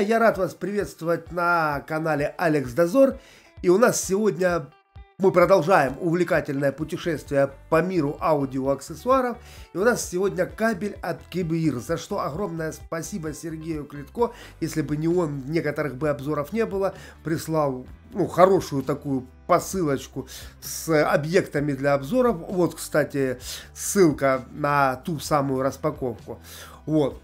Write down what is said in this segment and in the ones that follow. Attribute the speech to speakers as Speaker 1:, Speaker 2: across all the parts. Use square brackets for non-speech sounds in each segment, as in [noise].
Speaker 1: Я рад вас приветствовать на канале Алекс Дозор. И у нас сегодня мы продолжаем увлекательное путешествие по миру аудиоаксессуаров. И у нас сегодня кабель от Кибир, за что огромное спасибо Сергею Клитко. Если бы не он, некоторых бы обзоров не было. Прислал ну, хорошую такую посылочку с объектами для обзоров. Вот, кстати, ссылка на ту самую распаковку. Вот.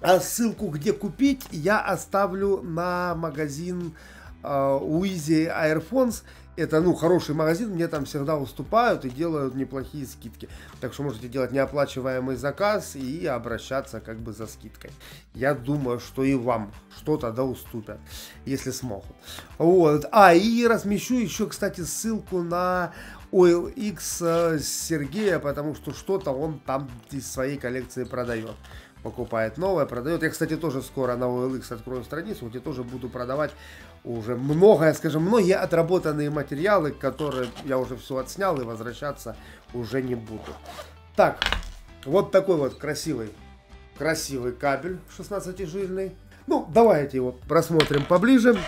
Speaker 1: А ссылку, где купить, я оставлю на магазин э, Ueasy Airphones. Это, ну, хороший магазин, мне там всегда уступают и делают неплохие скидки. Так что можете делать неоплачиваемый заказ и обращаться как бы за скидкой. Я думаю, что и вам что-то да уступят, если смогут. Вот. А, и размещу еще, кстати, ссылку на OLX Сергея, потому что что-то он там из своей коллекции продает покупает новое, продает. Я, кстати, тоже скоро на OLX открою страницу, где тоже буду продавать уже многое, скажем, многие отработанные материалы, которые я уже все отснял и возвращаться уже не буду. Так, вот такой вот красивый, красивый кабель 16-жильный. Ну, давайте его просмотрим поближе.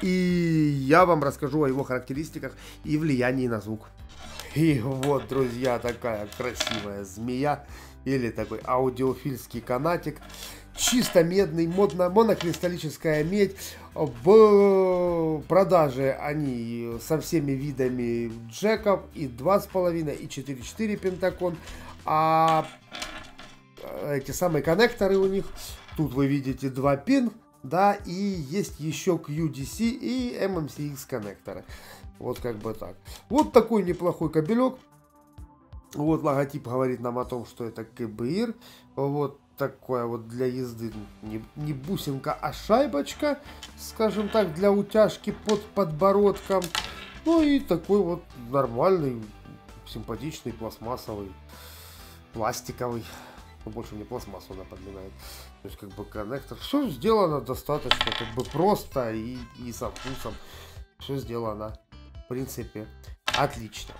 Speaker 1: И я вам расскажу о его характеристиках и влиянии на звук. И вот, друзья, такая красивая змея или такой аудиофильский канатик. Чисто медный, модно, монокристаллическая медь. В продаже они со всеми видами джеков и 2,5 и 4,4 пентакон. А эти самые коннекторы у них, тут вы видите два пин, да, и есть еще QDC и MMCX коннекторы. Вот как бы так. Вот такой неплохой кабелек. Вот логотип говорит нам о том, что это КБИР. Вот такое вот для езды не, не бусинка, а шайбочка, скажем так, для утяжки под подбородком. Ну и такой вот нормальный, симпатичный, пластмассовый, пластиковый. Ну, больше мне пластмассу напоминает. То есть как бы коннектор. Все сделано достаточно как бы просто и, и со вкусом. Все сделано в принципе отлично.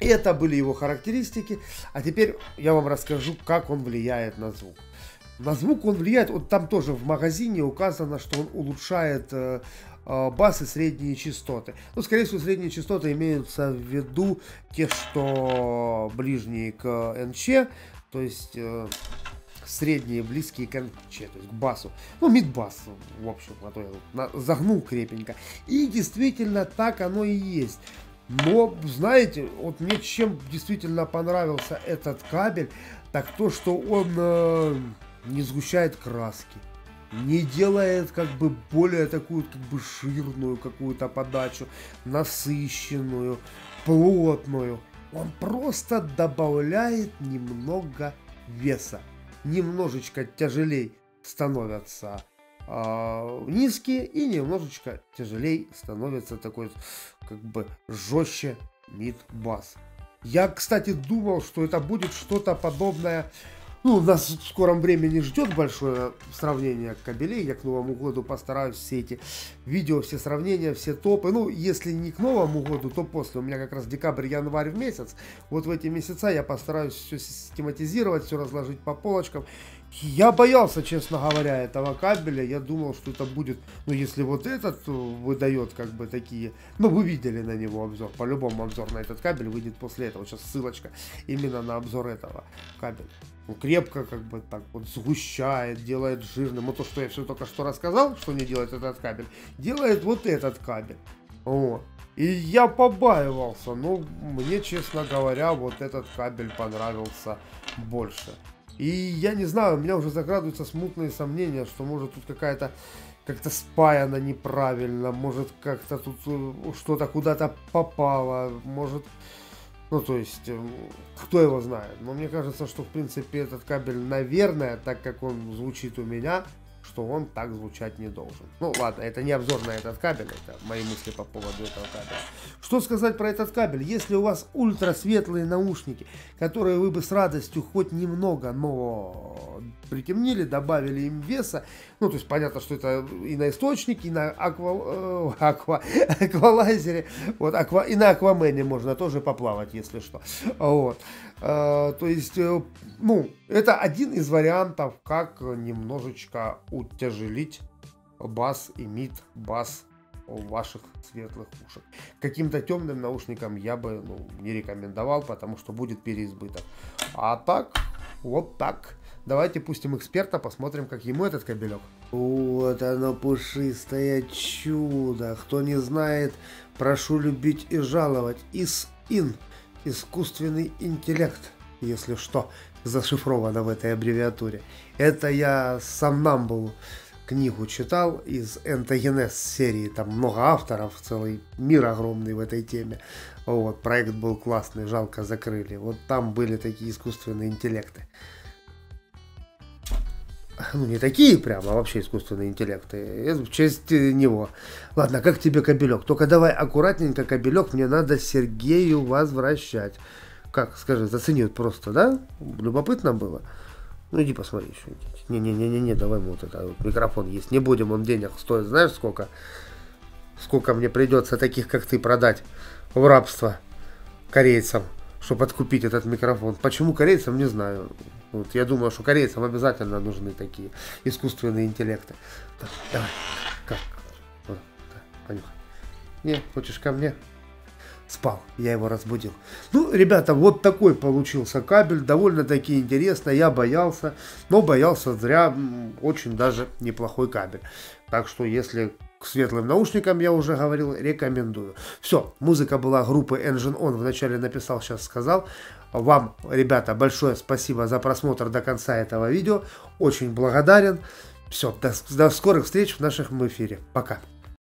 Speaker 1: Это были его характеристики. А теперь я вам расскажу, как он влияет на звук. На звук он влияет, вот там тоже в магазине указано, что он улучшает э, э, бас и средние частоты. Ну, скорее всего, средние частоты имеются в виду те, что ближние к НЧ, то есть э, средние, близкие к НЧ, то есть к басу. Ну, мид-бас, в общем, а то я загнул крепенько. И действительно так оно и есть. Но, знаете, вот мне чем действительно понравился этот кабель, так то, что он э, не сгущает краски, не делает как бы более такую как бы жирную какую-то подачу, насыщенную, плотную. Он просто добавляет немного веса, немножечко тяжелей становятся низкие и немножечко тяжелее становится такой как бы жестче мид-бас. Я, кстати, думал, что это будет что-то подобное ну, нас в скором времени ждет большое сравнение кабелей. Я к Новому году постараюсь все эти видео, все сравнения, все топы. Ну, если не к Новому году, то после. У меня как раз декабрь-январь в месяц. Вот в эти месяца я постараюсь все систематизировать, все разложить по полочкам. Я боялся, честно говоря, этого кабеля. Я думал, что это будет, ну, если вот этот выдает как бы такие... Ну, вы видели на него обзор. По-любому обзор на этот кабель выйдет после этого. Сейчас ссылочка именно на обзор этого кабеля. Он крепко как бы так вот сгущает, делает жирным. Вот то, что я все только что рассказал, что не делает этот кабель, делает вот этот кабель. Вот. И я побаивался, но мне, честно говоря, вот этот кабель понравился больше. И я не знаю, у меня уже закрадываются смутные сомнения, что может тут какая-то как-то спаяно неправильно, может как-то тут э, что-то куда-то попало, может ну, то есть, эм, кто его знает. Но мне кажется, что, в принципе, этот кабель, наверное, так как он звучит у меня, что он так звучать не должен. Ну ладно, это не обзор на этот кабель, это мои мысли по поводу этого кабеля. Что сказать про этот кабель? Если у вас ультра светлые наушники, которые вы бы с радостью хоть немного, но притемнили, добавили им веса, ну то есть понятно, что это и на источнике, и на аква, э, вот, аква, и на аквамене можно тоже поплавать, если что. Вот. Э, то есть, э, ну, это один из вариантов, как немножечко утяжелить бас и мид, бас ваших светлых ушек. Каким-то темным наушникам я бы ну, не рекомендовал, потому что будет переизбыток. А так, вот так. Давайте пустим эксперта, посмотрим, как ему этот кабелек. Вот оно пушистое чудо. Кто не знает, прошу любить и жаловать. ИС-ИН. Искусственный интеллект, если что, зашифровано в этой аббревиатуре. Это я сам нам был книгу читал из Энтогенез серии, там много авторов, целый мир огромный в этой теме. Вот, проект был классный, жалко закрыли. Вот там были такие искусственные интеллекты. [laughs] Ну, не такие прямо, а вообще искусственные интеллекты. В честь него. Ладно, как тебе кабелек? Только давай аккуратненько кабелек, мне надо Сергею возвращать. Как, скажи, заценил просто, да? Любопытно было? Ну иди посмотри еще. Не-не-не-не, давай вот это вот, микрофон есть. Не будем, он денег стоит. Знаешь сколько? Сколько мне придется таких, как ты, продать в рабство корейцам, чтобы откупить этот микрофон. Почему корейцам, не знаю. Вот, я думаю, что корейцам обязательно нужны такие искусственные интеллекты. Так, давай. Как? Вот, да, понюхай. Не, хочешь ко мне? спал. Я его разбудил. Ну, ребята, вот такой получился кабель. Довольно-таки интересно. Я боялся, но боялся зря. Очень даже неплохой кабель. Так что, если к светлым наушникам я уже говорил, рекомендую. Все, музыка была группы Engine On. Вначале написал, сейчас сказал. Вам, ребята, большое спасибо за просмотр до конца этого видео. Очень благодарен. Все, до, до скорых встреч в нашем эфире. Пока.